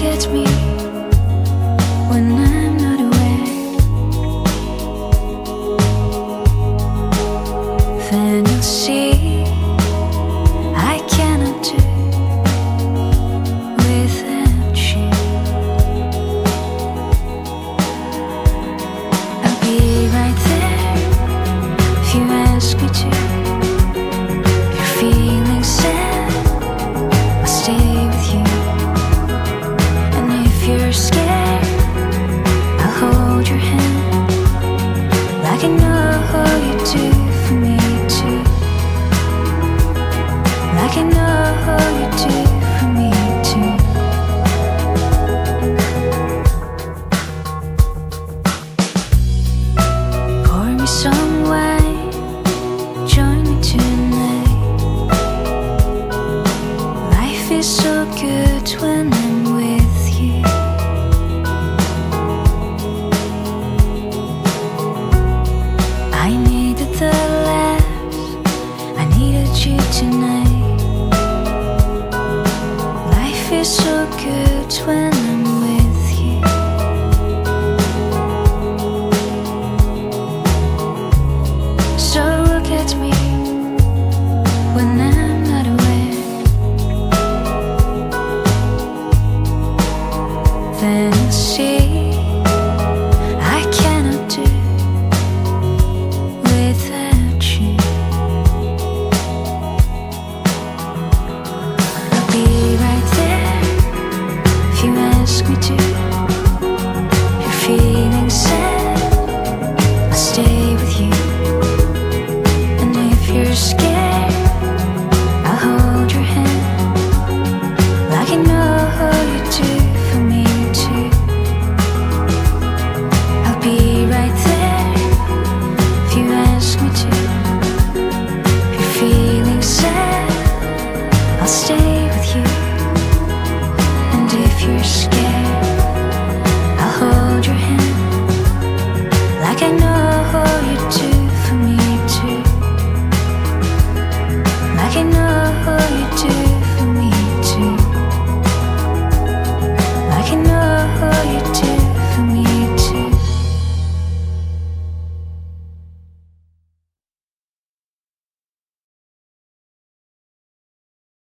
catch me when I'm not aware. Then you'll see. tonight. Life is so good when I'm with you. your skin.